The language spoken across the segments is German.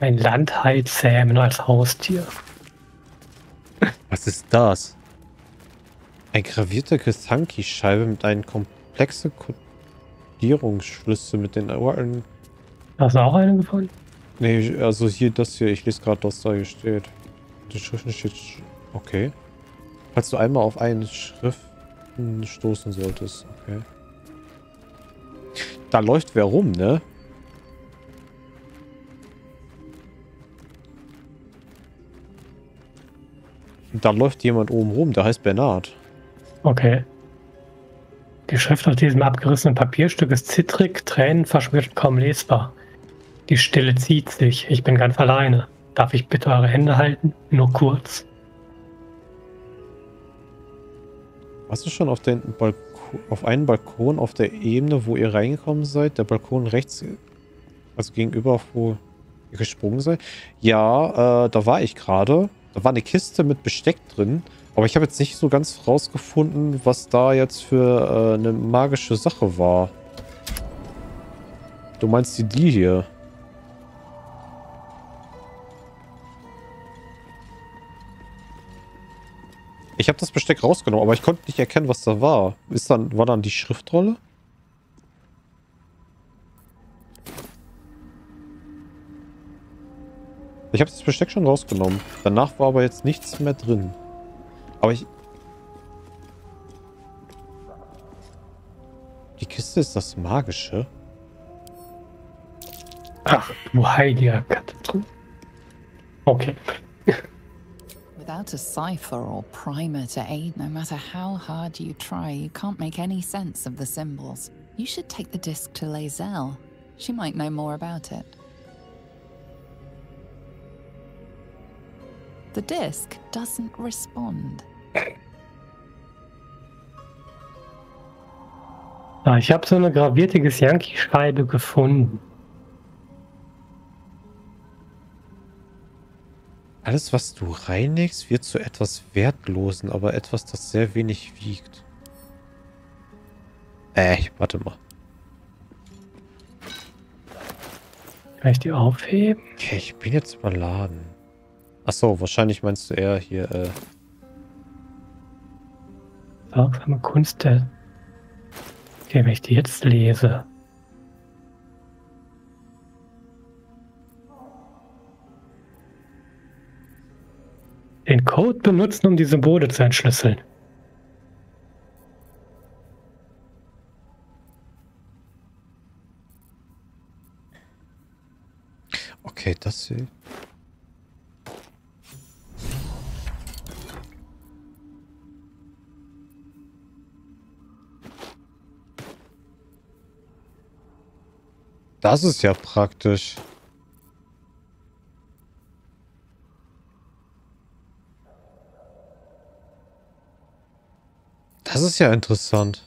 Ein Landheilzähmen als Haustier. Was ist das? Ein gravierter Gesanki-Scheibe mit einem komplexen Kodierungsschlüssel mit den uralten... Hast du auch eine gefunden? Nee, also hier das hier, ich lese gerade, was da hier steht. Die Schriften steht... Okay. Falls du einmal auf einen Schriften stoßen solltest. Okay. Da läuft wer rum, ne? Da läuft jemand oben rum, der heißt Bernard. Okay. Die Schrift auf diesem abgerissenen Papierstück ist zittrig, Tränen verschmiert kaum lesbar. Die Stille zieht sich. Ich bin ganz alleine. Darf ich bitte eure Hände halten? Nur kurz. Warst du schon auf, den Balkon, auf einen Balkon auf der Ebene, wo ihr reingekommen seid? Der Balkon rechts, also gegenüber, wo ihr gesprungen seid? Ja, äh, da war ich gerade. Da war eine Kiste mit Besteck drin. Aber ich habe jetzt nicht so ganz rausgefunden, was da jetzt für äh, eine magische Sache war. Du meinst die, die hier? Ich habe das Besteck rausgenommen, aber ich konnte nicht erkennen, was da war. Ist dann, war dann die Schriftrolle? Ich habe das Besteck schon rausgenommen. Danach war aber jetzt nichts mehr drin. Aber ich... Die Kiste ist das Magische. Ach, du heiliger Katastrophe. Okay. Without a cipher or primer to aid, no matter how hard you try, you can't make any sense of the symbols. You should take the disc to Lazelle. She might know more about it. The disc doesn't respond. Ah, ich habe so eine gravierte Yankee-Scheibe gefunden. Alles, was du reinlegst, wird zu etwas Wertlosen, aber etwas, das sehr wenig wiegt. Äh, warte mal. Kann ich die aufheben? Okay, ich bin jetzt überladen. Achso, wahrscheinlich meinst du eher hier, äh... Sorgsame Kunst der... Okay, wenn ich die jetzt lese. Den Code benutzen, um die Symbole zu entschlüsseln. Okay, das hier. Das ist ja praktisch. Das ist ja interessant.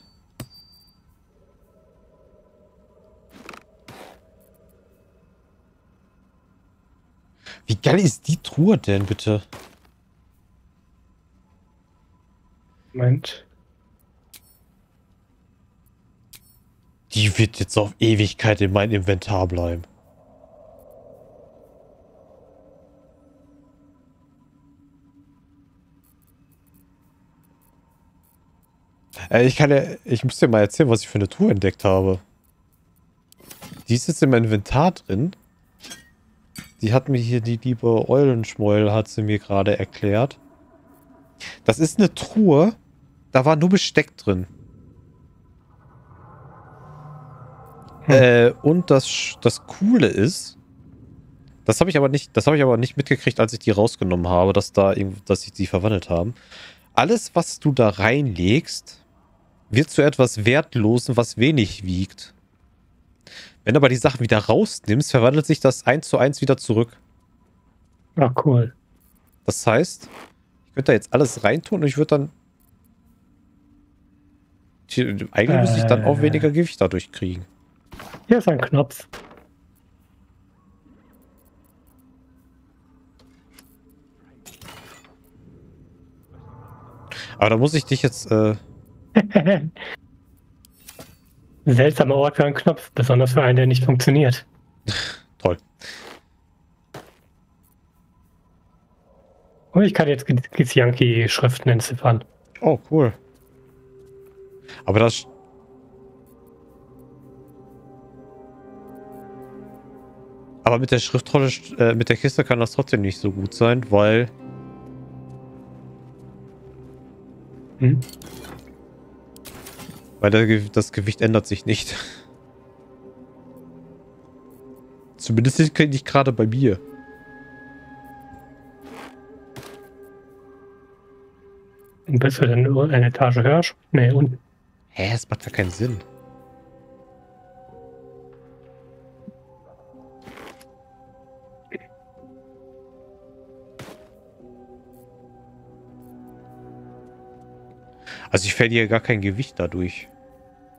Wie geil ist die Truhe denn, bitte? Moment. Die wird jetzt auf Ewigkeit in meinem Inventar bleiben. Äh, ich kann ja, ich muss dir mal erzählen, was ich für eine Tour entdeckt habe. Die ist jetzt meinem Inventar drin. Die hat mir hier die liebe Eulenschmeul, hat sie mir gerade erklärt. Das ist eine Truhe, da war nur Besteck drin. Hm. Äh, und das, das Coole ist, das habe ich aber nicht, das habe ich aber nicht mitgekriegt, als ich die rausgenommen habe, dass da dass sich die verwandelt haben. Alles, was du da reinlegst, wird zu etwas Wertlosen, was wenig wiegt. Wenn du aber die Sachen wieder rausnimmst, verwandelt sich das eins zu eins wieder zurück. Ach, cool. Das heißt, ich könnte da jetzt alles reintun und ich würde dann. Eigentlich äh, müsste ich dann auch weniger Gewicht dadurch kriegen. Hier ist ein Knopf. Aber da muss ich dich jetzt. Äh Seltsamer Ort für einen Knopf, besonders für einen, der nicht funktioniert. Toll. Und ich kann jetzt Gizyanki-Schriften entziffern. Oh, cool. Aber das... Aber mit der Schriftrolle, äh, mit der Kiste kann das trotzdem nicht so gut sein, weil... Hm? Weil der, das Gewicht ändert sich nicht. Zumindest nicht gerade bei mir. Und bist du denn eine Etage höher? Nee, unten. Hä, das macht ja keinen Sinn. Also ich verliere gar kein Gewicht dadurch.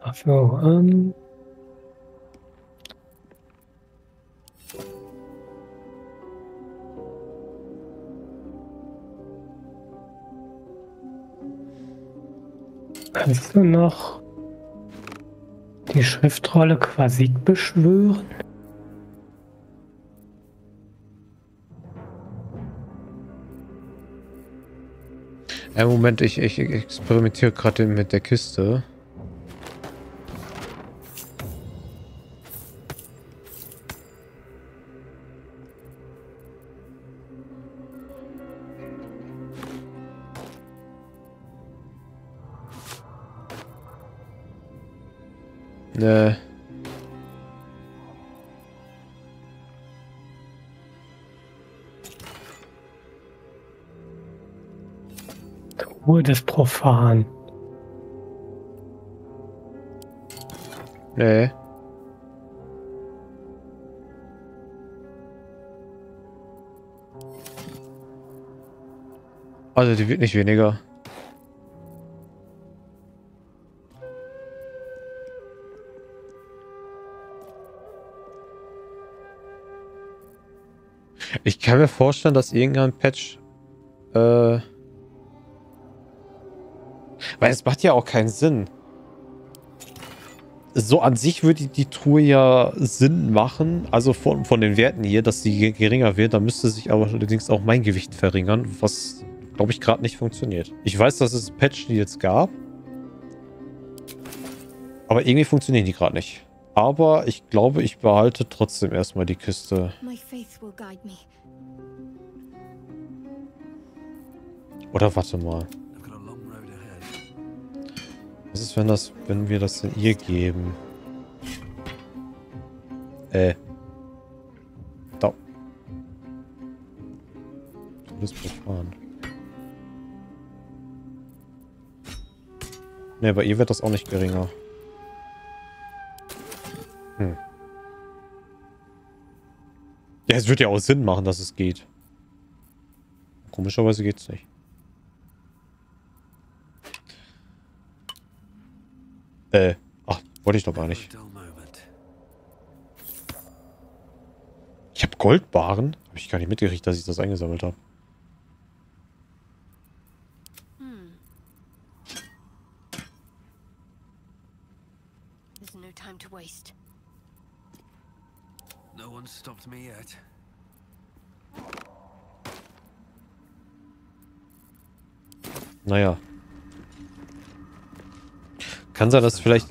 Ach so, ähm... Kannst du noch die Schriftrolle Quasit beschwören? Ja, Moment, ich, ich experimentiere gerade mit der Kiste. Ne. Ruhe des Profan. Nee. Also die wird nicht weniger. Ich kann mir vorstellen, dass irgendein Patch äh, weil es macht ja auch keinen Sinn. So an sich würde die Truhe ja Sinn machen, also von, von den Werten hier, dass sie geringer wird. Da müsste sich aber allerdings auch mein Gewicht verringern, was, glaube ich, gerade nicht funktioniert. Ich weiß, dass es Patch die jetzt gab. Aber irgendwie funktionieren die gerade nicht. Aber ich glaube, ich behalte trotzdem erstmal die Kiste. Oder warte mal. Was ist, wenn das, wenn wir das denn ihr geben? Äh. Da. Du bist profan. Ne, bei ihr wird das auch nicht geringer. Hm. Ja, es wird ja auch Sinn machen, dass es geht. Komischerweise geht's nicht. Äh, ach, wollte ich doch gar nicht. Ich habe Goldbaren. Habe ich gar nicht mitgekriegt, dass ich das eingesammelt habe. Hm. There's no time to waste. No one stopped me yet. Naja, kann sein, dass vielleicht...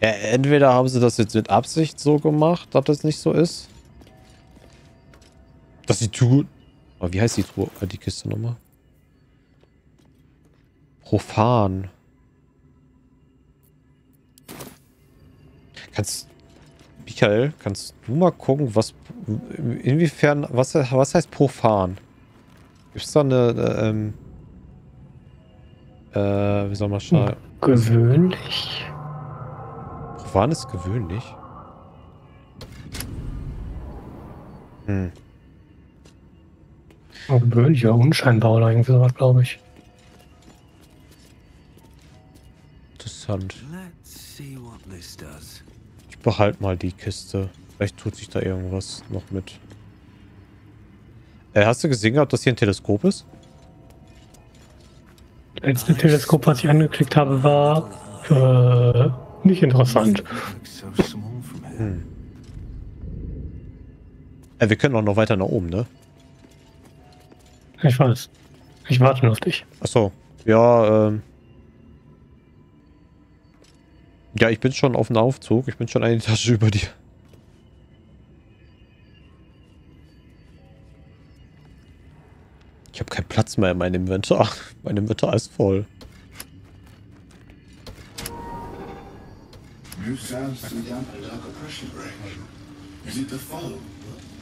Ja, entweder haben sie das jetzt mit Absicht so gemacht, dass das nicht so ist. Dass die Truhe... Oh, wie heißt die Truhe? Äh, die Kiste nochmal? Profan. Kannst... Michael, kannst du mal gucken, was... Inwiefern... Was, was heißt profan? Gibt es da eine... eine ähm, äh, wie soll man schauen? Gewöhnlich. Wann ist gewöhnlich? Hm. Gewöhnlich oder unscheinbar oder irgendwie sowas, glaube ich. Interessant. Ich behalte mal die Kiste. Vielleicht tut sich da irgendwas noch mit. Äh, hast du gesehen gehabt, dass hier ein Teleskop ist? Letzte Teleskop, was ich angeklickt habe, war äh, nicht interessant. Hm. Äh, wir können auch noch weiter nach oben, ne? Ich weiß. Ich warte nur auf dich. Achso. Ja, ähm. Ja, ich bin schon auf dem Aufzug. Ich bin schon eine Tasche über dir. Platz mehr in meinem Inventar. Mein Inventar ist voll. New sounds damp and dark oppression break. Is it the foe?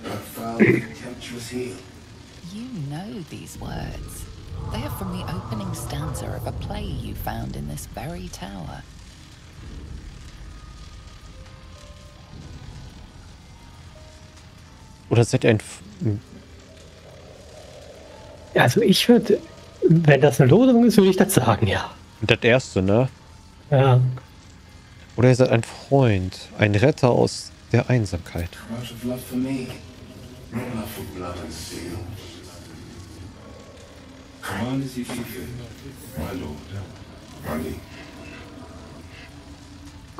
That foul, contemptuous heel? You know these words. They are from the opening stanza of a play you found in this very tower. Oder seid ihr ein... Also ich würde, wenn das eine Losung ist, würde ich das sagen, ja. Das erste, ne? Ja. Oder ihr seid ein Freund, ein Retter aus der Einsamkeit.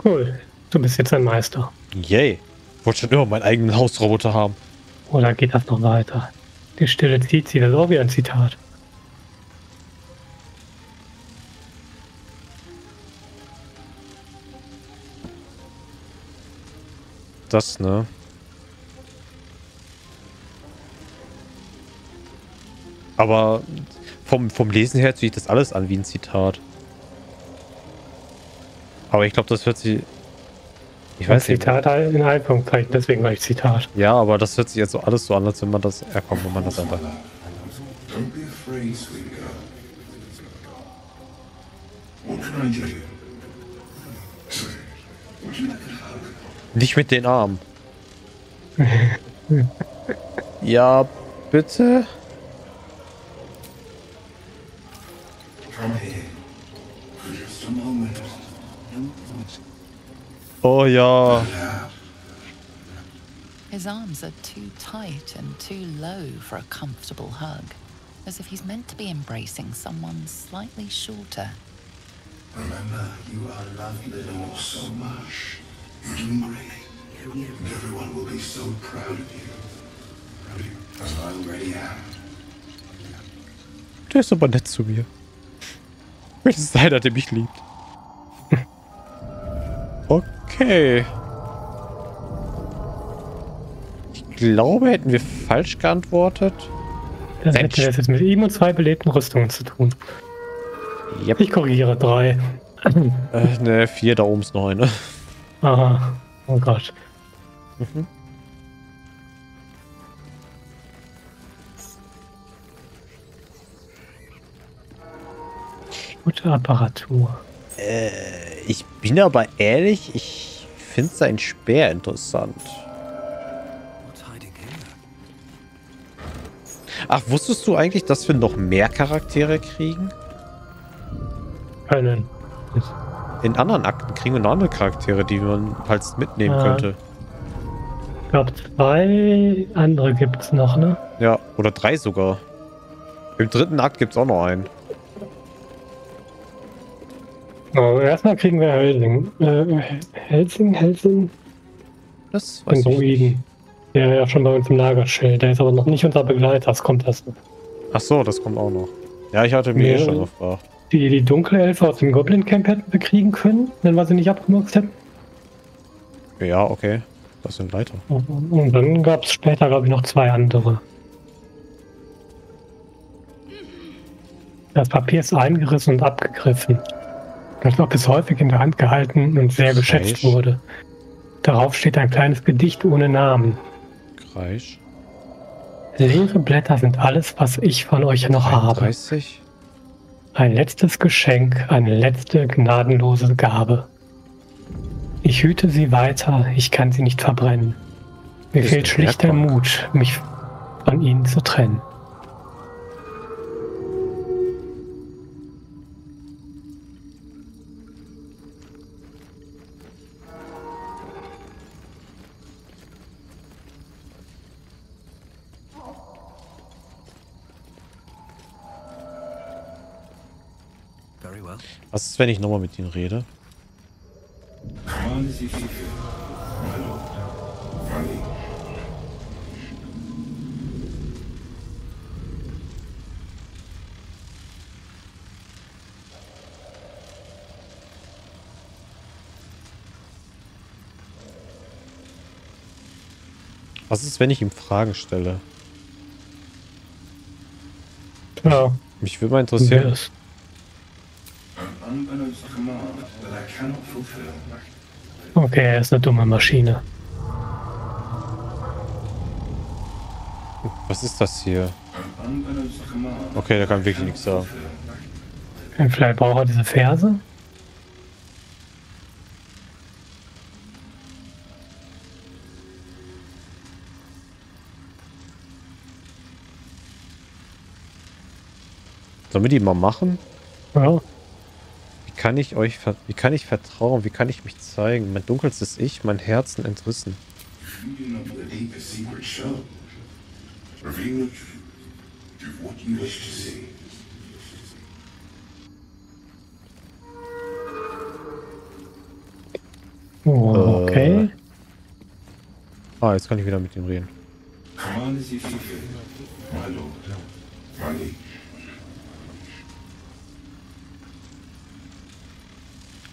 Cool, du bist jetzt ein Meister. Yay. Ich wollte schon immer meinen eigenen Hausroboter haben. Oder geht das noch weiter? Die Stille zieht sie, das ist auch wieder ein Zitat. Das, ne? Aber vom, vom Lesen her zieht das alles an wie ein Zitat. Aber ich glaube, das hört sich ich weiß Zitat nicht. in Anführungszeichen, deswegen war ich Zitat. Ja, aber das hört sich jetzt so alles so an, als wenn man das erkommt, wenn man das einfach. Nicht mit den Armen. ja, bitte. Come here. Oh ja. His arms are too tight and too low for a comfortable hug, as if he's meant to be embracing someone slightly shorter. Remember, you are loved little so much. You're doing great. And everyone will be so proud of you. Proud of you, as I already am. Der ist aber nett zu mir. Das ist einer, der mich liebt. Okay. Ich glaube, hätten wir falsch geantwortet. Dann hätten wir jetzt mit ihm und zwei belebten Rüstungen zu tun. Yep. Ich korrigiere drei. Äh, ne, vier, da oben ist noch eine. Aha. Oh Gott. Mhm. Gute Apparatur. Äh, ich bin aber ehrlich, ich finde sein Speer interessant. Ach, wusstest du eigentlich, dass wir noch mehr Charaktere kriegen? Keinen. In anderen Akten kriegen wir noch andere Charaktere, die man halt mitnehmen ja. könnte. Ich glaube, zwei andere gibt es noch, ne? Ja, oder drei sogar. Im dritten Akt gibt es auch noch einen. Genau, erstmal kriegen wir Helsing. Äh, Helsing, Helsing? Das weiß ich nicht. Der ja schon bei uns im Lagerschild. Der ist aber noch nicht unser Begleiter. Das kommt erst noch. Ach so, das kommt auch noch. Ja, ich hatte mir eh schon gefragt. Die, die dunkle Elfe aus dem Goblin Camp hätten wir kriegen können, wenn wir sie nicht abgemurkst hätten. Ja, okay. Das sind weiter. Und dann gab es später, glaube ich, noch zwei andere. Das Papier ist eingerissen und abgegriffen das noch bis häufig in der Hand gehalten und sehr geschätzt wurde. Darauf steht ein kleines Gedicht ohne Namen. Kreisch. Leere Blätter sind alles, was ich von euch noch 31. habe. Ein letztes Geschenk, eine letzte gnadenlose Gabe. Ich hüte sie weiter, ich kann sie nicht verbrennen. Mir fehlt schlicht der Mut, mich von ihnen zu trennen. Was ist, wenn ich nochmal mit ihnen rede? Was ist, wenn ich ihm Fragen stelle? Genau. Mich würde mal interessieren, yes. That I cannot fulfill. Okay, er ist eine dumme Maschine. Was ist das hier? Okay, der kann wirklich nichts sagen. Vielleicht braucht er diese Verse? Sollen wir die mal machen? Ja, kann ich euch, wie kann ich vertrauen? Wie kann ich mich zeigen? Mein dunkelstes Ich, mein Herzen entrissen. Oh, okay. Ah, jetzt kann ich wieder mit ihm reden. Command as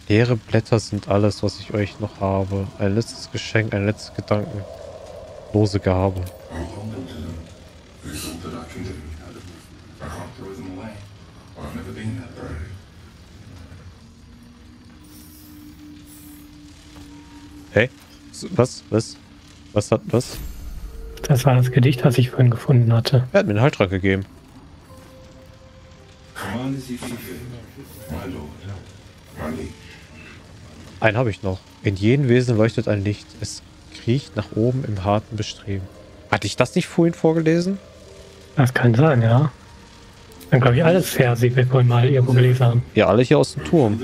Leere Blätter sind alles, was ich euch noch habe. Ein letztes Geschenk, ein letztes Gedanken. Lose Gabe. Hey? Was? Was? Was hat was? Das war das Gedicht, was ich vorhin gefunden hatte. Er hat mir einen Heiltrank gegeben. Command as Einen habe ich noch. In jedem Wesen leuchtet ein Licht. Es kriecht nach oben im harten Bestreben. Hatte ich das nicht vorhin vorgelesen? Das kann sein, ja. Dann glaube ich alles Verse, die wir vorhin mal irgendwo gelesen haben. Ja, alle hier aus dem Turm.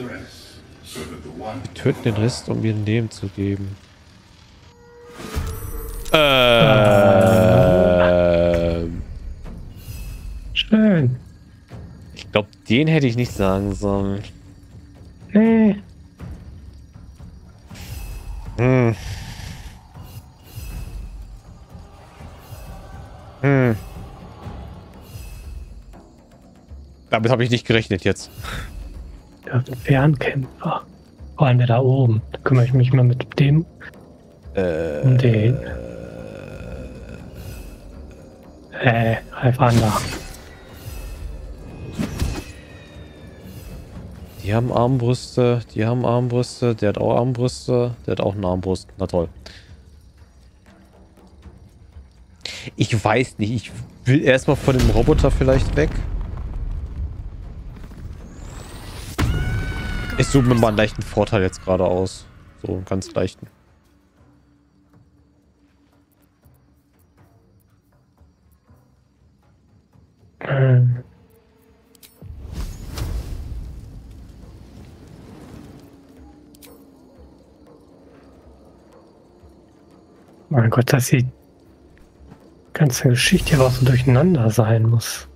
One Töten den Rest, um ihr ein Leben zu geben. Ähm, Schön. ich glaube, den hätte ich nicht sagen sollen. Nee. Damit habe ich nicht gerechnet jetzt. Der ist ein Fernkämpfer. Vor allem der da oben. Da kümmere ich mich mal mit dem Äh, um den. Äh, Alfanda. die haben Armbrüste, die haben Armbrüste, der hat auch Armbrüste, der hat auch eine Armbrust. Na toll. Ich weiß nicht, ich will erstmal von dem Roboter vielleicht weg. Ich suche mir mal einen leichten Vorteil jetzt gerade aus. So einen ganz leichten. Mein Gott, dass die ganze Geschichte aber auch so durcheinander sein muss.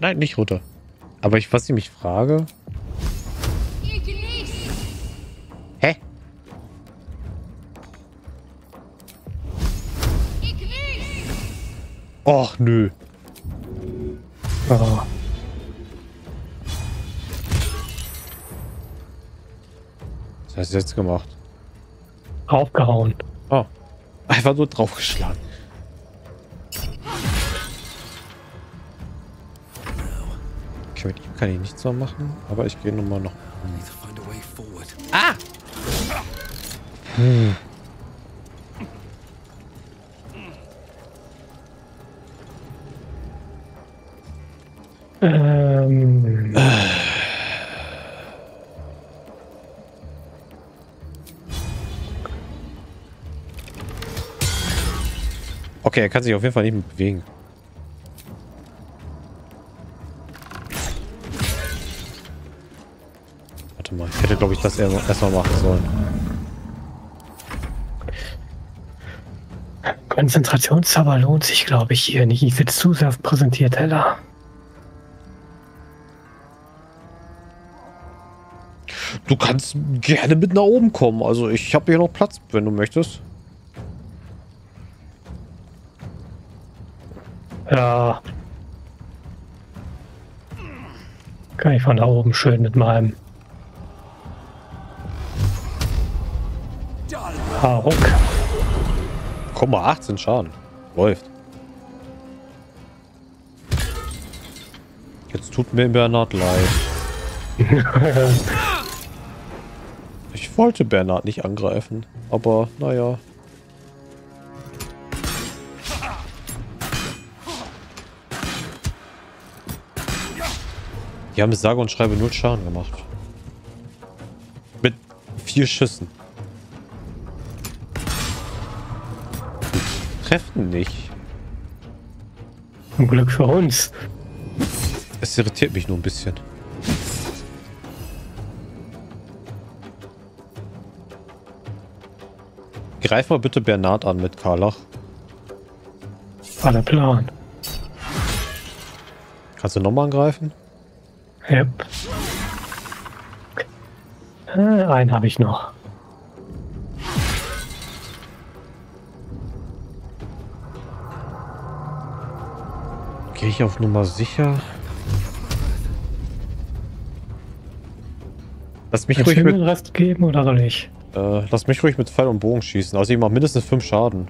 Nein, nicht runter. Aber ich, was ich mich frage. Hä? Och, nö. Oh, Was hast du jetzt gemacht? aufgehauen. Oh. Einfach nur draufgeschlagen. Kann ich nichts mehr machen, aber ich gehe nochmal noch. Need to find a way forward. Hm. Ähm, Okay, er kann sich auf jeden Fall nicht mehr bewegen. Glaube ich das erstmal machen sollen. Konzentrationszauber lohnt sich, glaube ich, hier nicht. Ich wird zu sehr präsentiert, Hella. Du kannst gerne mit nach oben kommen. Also ich habe hier noch Platz, wenn du möchtest. Ja. Kann ich von da oben schön mit meinem Haruk. Komm mal, 18 Schaden. Läuft. Jetzt tut mir Bernhard leid. Ich wollte Bernhard nicht angreifen, aber naja. Die haben sage und schreibe null Schaden gemacht. Mit vier Schüssen. Treffen nicht. Zum Glück für uns. Es irritiert mich nur ein bisschen. Greif mal bitte Bernhard an mit Karlach. War der Plan. Kannst du nochmal angreifen? Yep. Äh, einen habe ich noch. Gehe ich auf Nummer sicher? Lass mich Willst ruhig mit, den Rest geben oder ich? äh, lass mich ruhig mit Pfeil und Bogen schießen. Also ich mache mindestens fünf Schaden.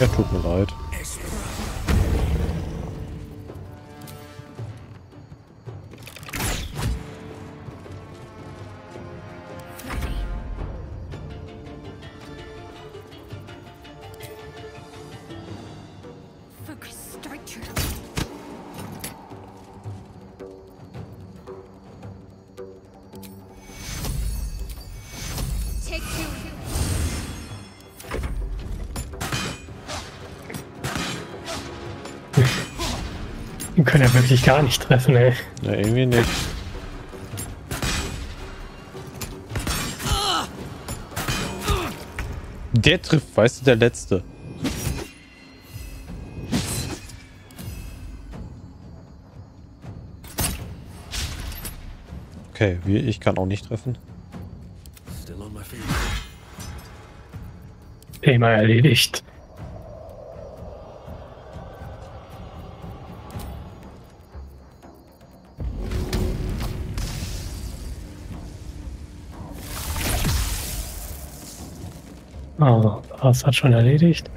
Ja, tut mir leid. Die können ja wirklich gar nicht treffen, ey. Ja, irgendwie nicht. Der trifft, weißt du, der letzte. Okay, wie ich kann auch nicht treffen. Thema erledigt. Oh, das hat schon erledigt.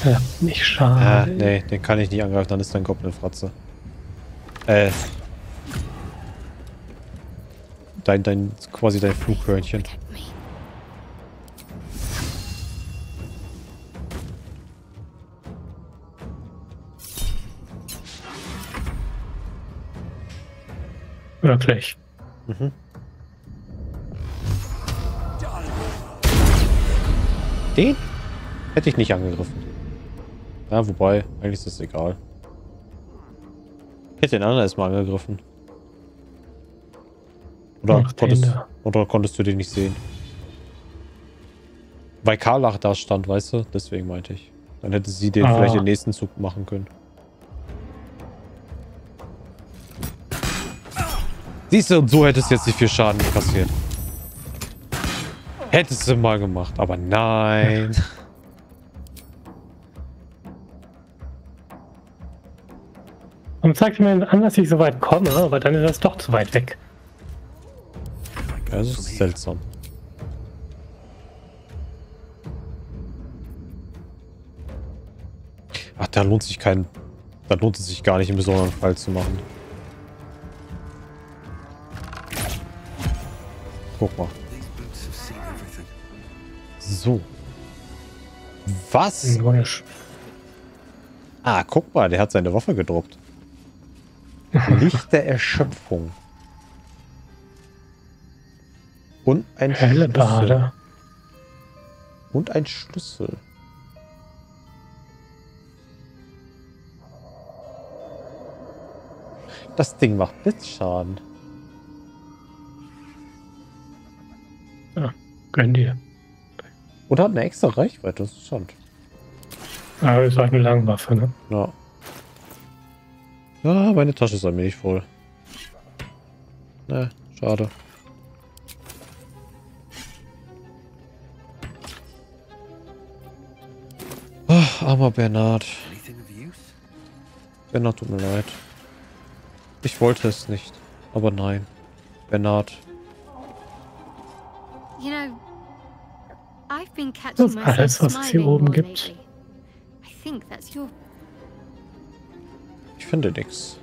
Klappt nicht Ah, schade. nee, den kann ich nicht angreifen, dann ist dein Goblin-Fratze. Äh. Dein, dein, quasi dein Flughörnchen. Wirklich. Mhm. Den hätte ich nicht angegriffen. Ja, wobei, eigentlich ist das egal. Ich hätte den anderen erstmal angegriffen. Oder Ach, konntest, oder konntest du den nicht sehen? Weil Karlach da stand, weißt du? Deswegen meinte ich. Dann hätte sie den Ah. vielleicht den nächsten Zug machen können. Siehst du, und so hättest du jetzt nicht viel Schaden kassiert. Hättest du mal gemacht, aber nein. Und zeigt mir an, dass ich so weit komme, aber dann ist das doch zu weit weg. Das ist seltsam. Ach, da lohnt sich kein. Da lohnt es sich gar nicht, einen besonderen Fall zu machen. Guck mal. So. Was? Ah, guck mal, der hat seine Waffe gedroppt. Licht der Erschöpfung. Und ein Helle Schlüssel. Bade. Und ein Schlüssel. Das Ding macht Blitzschaden. Gönn dir. Und hat eine extra Reichweite, das ist interessant. Aber ist halt eine Langwaffe, ne? Ja. Ja, meine Tasche ist allmählich voll. Ne, schade. armer Bernhard. Bernhard, tut mir leid. Ich wollte es nicht. Aber nein. Bernhard. Das myself alles, was es hier oben gibt. Ich finde hope.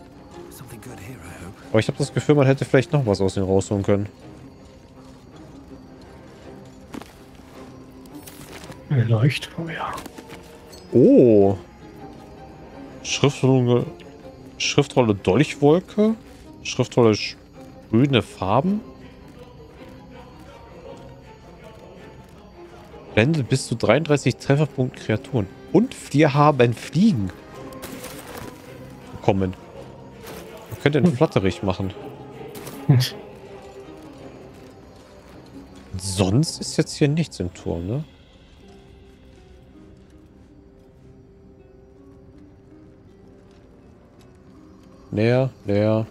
Aber ich habe das Gefühl, man hätte vielleicht noch was aus ihnen rausholen können. Ein Leuchtfeuer. Oh. Schriftrolle, Schriftrolle Dolchwolke. Schriftrolle grüne Farben. Blendet bis zu 33 Trefferpunkte Kreaturen. Und wir haben Fliegen bekommen. Wir können den flatterig machen. Sonst ist jetzt hier nichts im Turm, ne? Näher, näher.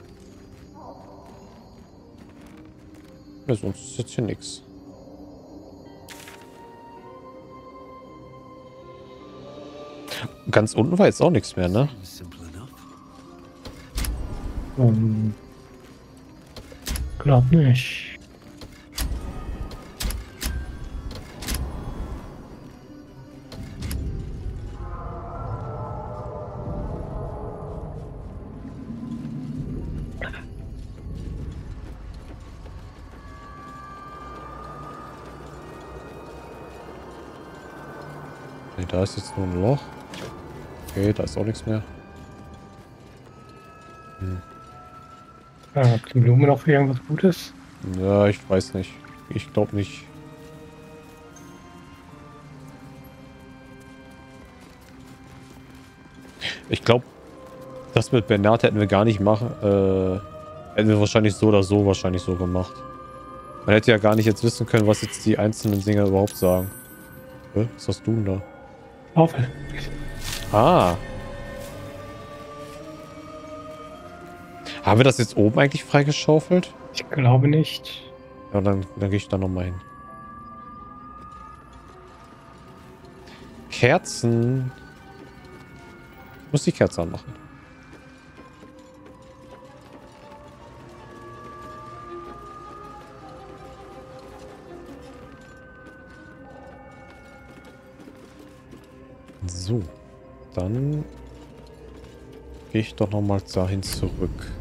Ja, sonst ist jetzt hier nichts. Ganz unten war jetzt auch nichts mehr, ne? Um, glaub nicht. Nee, da ist jetzt nur ein Loch. Okay, da ist auch nichts mehr. Ja, die Blume noch für irgendwas Gutes? Ja, ich weiß nicht. Ich glaube nicht. Ich glaube, das mit Bernard hätten wir gar nicht machen. Äh, hätten wir wahrscheinlich so oder so wahrscheinlich so gemacht. Man hätte ja gar nicht jetzt wissen können, was jetzt die einzelnen Singer überhaupt sagen. Hä? Was hast du denn da? Schaufel. Ah. Haben wir das jetzt oben eigentlich freigeschaufelt? Ich glaube nicht. Ja, dann, dann gehe ich da nochmal hin. Kerzen. Ich muss die Kerze anmachen. So. Dann gehe ich doch nochmal dahin zurück.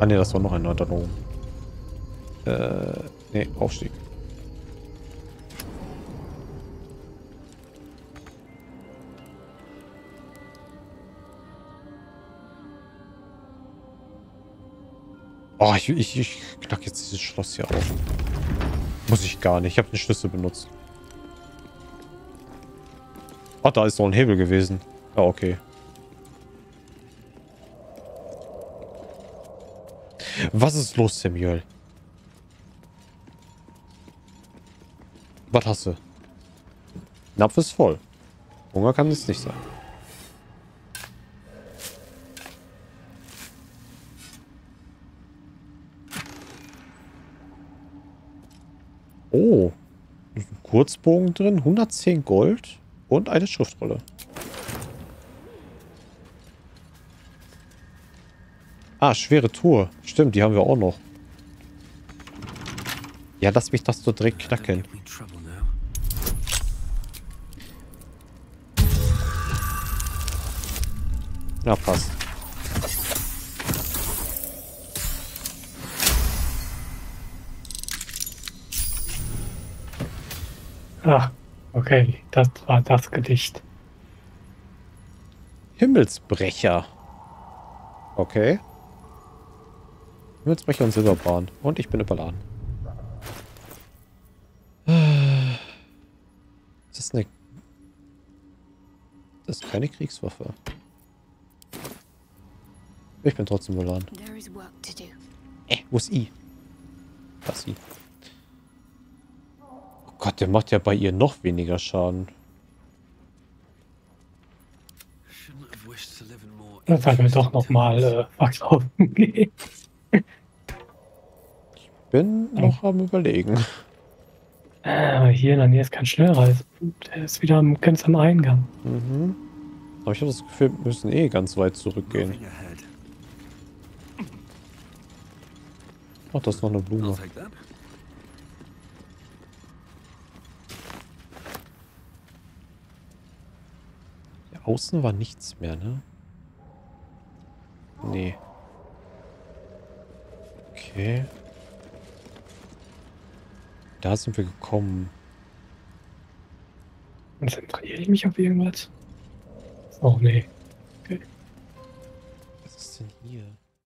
Ah ne, das war noch ein oben. Äh, ne, Aufstieg. Oh, ich, ich, ich knack jetzt dieses Schloss hier auf. Muss ich gar nicht. Ich habe den Schlüssel benutzt. Oh, da ist noch ein Hebel gewesen. Ah, okay. Was ist los, Samuel? Was hast du? Napf ist voll. Hunger kann es nicht sein. Oh. Kurzbogen drin, 110 Gold und eine Schriftrolle. Ah, schwere Tour. Stimmt, die haben wir auch noch. Ja, lass mich das so direkt knacken. Ja, passt. Ach, okay. Das war das Gedicht. Himmelsbrecher. Okay. Himmelsbrecher und Silberbahn. Und ich bin überladen. Das ist eine... Das ist keine Kriegswaffe. Ich bin trotzdem überladen. There is work to do. Äh, wo ist I? Was I? Oh Gott, der macht ja bei ihr noch weniger Schaden. Das sollten wir doch nochmal äh, verkaufen gehen. Bin noch am überlegen. Ah, hier in der Nähe ist kein Schnellreise. Der ist wieder am, ganz am Eingang. Mhm. Aber ich habe das Gefühl, wir müssen eh ganz weit zurückgehen. Ach, das ist noch eine Blume. take that. Hier außen war nichts mehr, ne? Nee. Okay. Da sind wir gekommen. Konzentriere ich mich auf irgendwas? Oh nee. Was ist denn hier?